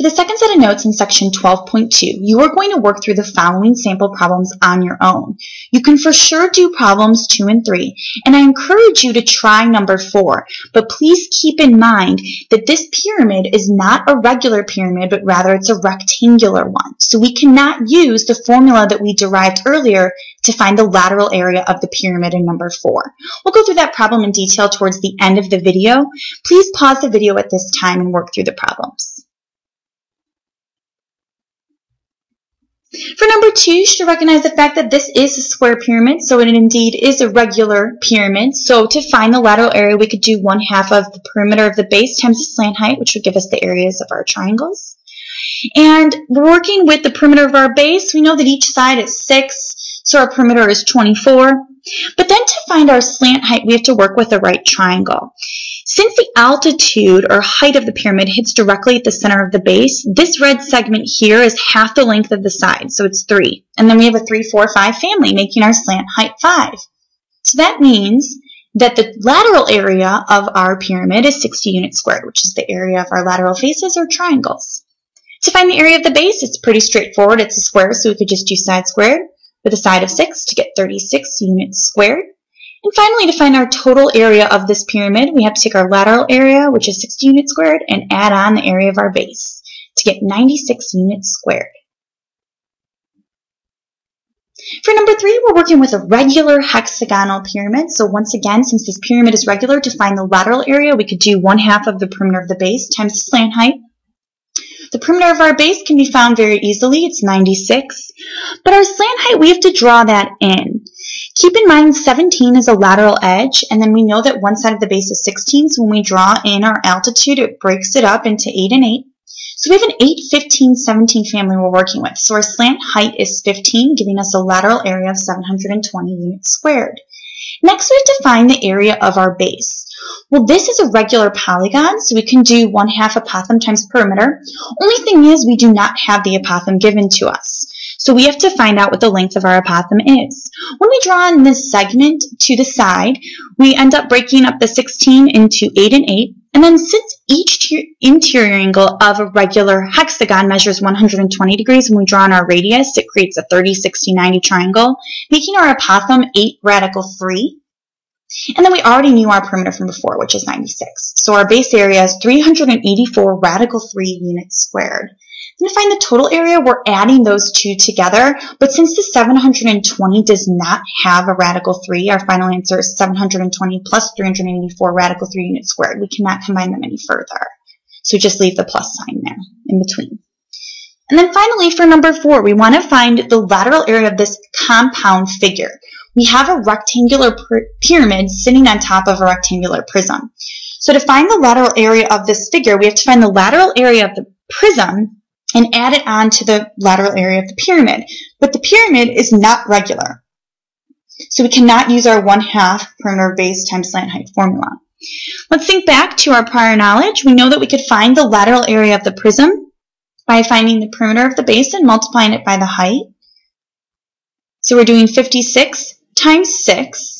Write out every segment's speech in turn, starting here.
For the second set of notes in section 12.2, you are going to work through the following sample problems on your own. You can for sure do problems 2 and 3, and I encourage you to try number 4, but please keep in mind that this pyramid is not a regular pyramid, but rather it's a rectangular one. So we cannot use the formula that we derived earlier to find the lateral area of the pyramid in number 4. We'll go through that problem in detail towards the end of the video. Please pause the video at this time and work through the problems. For number two, you should recognize the fact that this is a square pyramid, so it indeed is a regular pyramid. So to find the lateral area, we could do one half of the perimeter of the base times the slant height, which would give us the areas of our triangles. And we're working with the perimeter of our base. We know that each side is 6, so our perimeter is 24. But then to find our slant height, we have to work with a right triangle. Since the altitude or height of the pyramid hits directly at the center of the base, this red segment here is half the length of the side, so it's 3. And then we have a 3, 4, 5 family, making our slant height 5. So that means that the lateral area of our pyramid is 60 units squared, which is the area of our lateral faces or triangles. To find the area of the base, it's pretty straightforward. It's a square, so we could just do side squared with a side of 6 to get 36 units squared. And finally, to find our total area of this pyramid, we have to take our lateral area, which is 60 units squared, and add on the area of our base to get 96 units squared. For number three, we're working with a regular hexagonal pyramid. So once again, since this pyramid is regular, to find the lateral area, we could do one half of the perimeter of the base times the slant height. The perimeter of our base can be found very easily. It's 96. But our slant height, we have to draw that in. Keep in mind 17 is a lateral edge, and then we know that one side of the base is 16, so when we draw in our altitude, it breaks it up into 8 and 8. So we have an 8, 15, 17 family we're working with. So our slant height is 15, giving us a lateral area of 720 units squared. Next, we have to find the area of our base. Well, this is a regular polygon, so we can do 1 half apothem times perimeter. Only thing is we do not have the apothem given to us. So we have to find out what the length of our apothem is. When we draw in this segment to the side, we end up breaking up the 16 into 8 and 8. And then since each interior angle of a regular hexagon measures 120 degrees, when we draw in our radius, it creates a 30, 60, 90 triangle, making our apothem 8 radical 3. And then we already knew our perimeter from before, which is 96. So our base area is 384 radical 3 units squared. And to find the total area, we're adding those two together. But since the 720 does not have a radical 3, our final answer is 720 plus 384 radical 3 units squared. We cannot combine them any further. So just leave the plus sign there in between. And then finally, for number four, we want to find the lateral area of this compound figure. We have a rectangular pyramid sitting on top of a rectangular prism. So to find the lateral area of this figure, we have to find the lateral area of the prism and add it on to the lateral area of the pyramid. But the pyramid is not regular. So we cannot use our 1 half perimeter base times slant height formula. Let's think back to our prior knowledge. We know that we could find the lateral area of the prism by finding the perimeter of the base and multiplying it by the height. So we're doing 56 times 6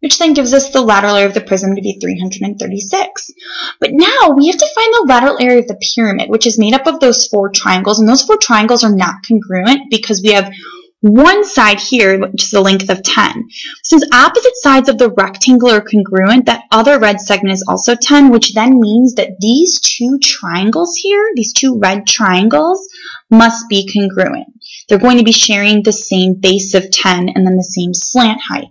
which then gives us the lateral area of the prism to be 336. But now we have to find the lateral area of the pyramid, which is made up of those four triangles, and those four triangles are not congruent because we have one side here, which is the length of 10. Since opposite sides of the rectangle are congruent, that other red segment is also 10, which then means that these two triangles here, these two red triangles, must be congruent. They're going to be sharing the same base of 10 and then the same slant height.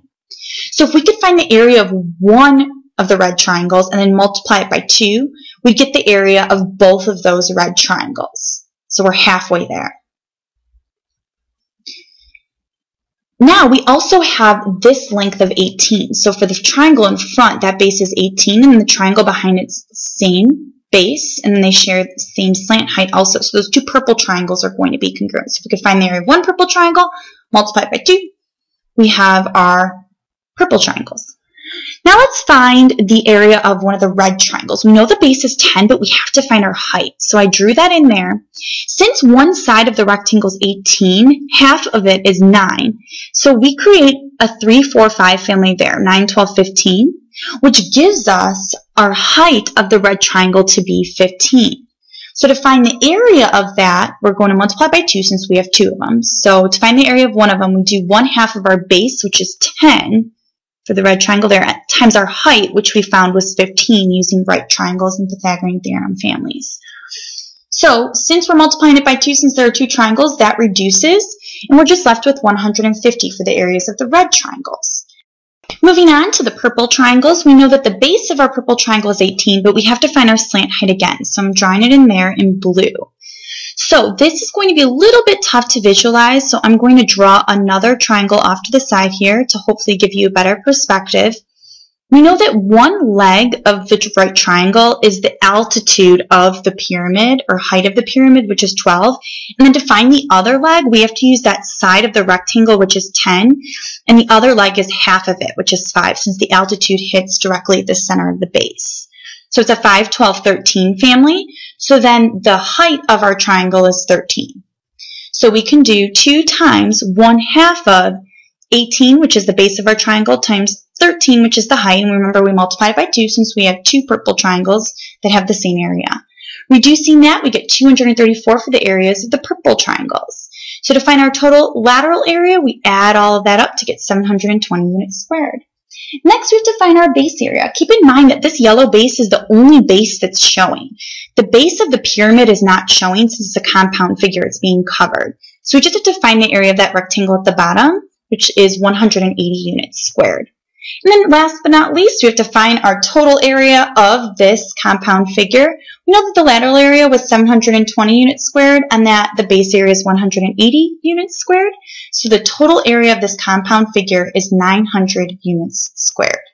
So if we could find the area of one of the red triangles and then multiply it by 2, we'd get the area of both of those red triangles. So we're halfway there. Now we also have this length of 18. So for the triangle in front, that base is 18, and the triangle behind it's the same base, and they share the same slant height also. So those two purple triangles are going to be congruent. So if we could find the area of one purple triangle, multiply it by 2, we have our purple triangles. Now let's find the area of one of the red triangles. We know the base is 10, but we have to find our height. So I drew that in there. Since one side of the rectangle is 18, half of it is 9. So we create a 3, 4, 5 family there, 9, 12, 15, which gives us our height of the red triangle to be 15. So to find the area of that, we're going to multiply by 2 since we have two of them. So to find the area of one of them, we do 1 half of our base, which is 10, for the red triangle there, times our height, which we found was 15 using right triangles and Pythagorean theorem families. So since we're multiplying it by 2, since there are two triangles, that reduces, and we're just left with 150 for the areas of the red triangles. Moving on to the purple triangles, we know that the base of our purple triangle is 18, but we have to find our slant height again. So I'm drawing it in there in blue. So this is going to be a little bit tough to visualize, so I'm going to draw another triangle off to the side here to hopefully give you a better perspective. We know that one leg of the right triangle is the altitude of the pyramid or height of the pyramid, which is 12. And then to find the other leg, we have to use that side of the rectangle, which is 10. And the other leg is half of it, which is 5, since the altitude hits directly at the center of the base. So it's a 5, 12, 13 family. So then the height of our triangle is 13. So we can do 2 times 1 half of 18, which is the base of our triangle, times 13, which is the height. And remember, we multiply it by 2 since we have two purple triangles that have the same area. Reducing that, we get 234 for the areas of the purple triangles. So to find our total lateral area, we add all of that up to get 720 units squared. Next, we have to find our base area. Keep in mind that this yellow base is the only base that's showing. The base of the pyramid is not showing since it's a compound figure. It's being covered. So we just have to find the area of that rectangle at the bottom, which is 180 units squared. And then last but not least, we have to find our total area of this compound figure. We know that the lateral area was 720 units squared and that the base area is 180 units squared. So the total area of this compound figure is 900 units squared.